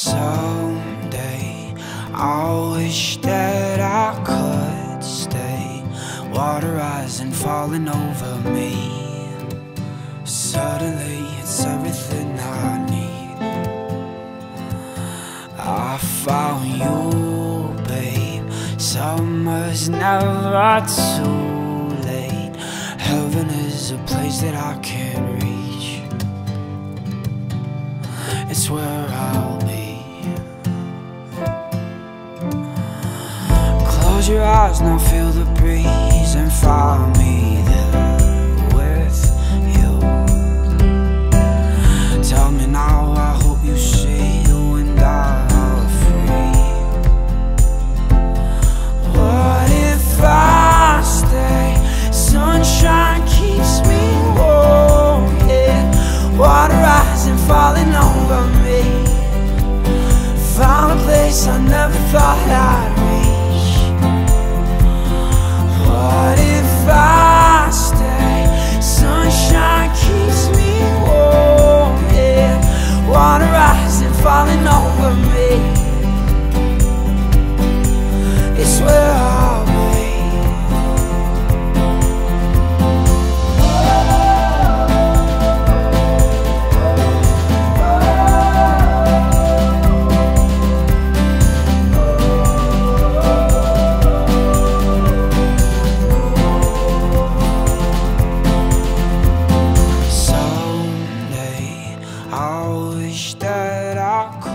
Someday I wish that I could stay. Water rising, falling over me. Suddenly it's everything I need. I found you, babe. Summer's never too late. Heaven is a place that I can't reach. It's where Close your eyes, now feel the breeze and find me there with you. Tell me now, I hope you see you and I are free. What if I stay? Sunshine keeps me warm, yeah. Water rising, falling over me. Found a place I never thought I'd. that I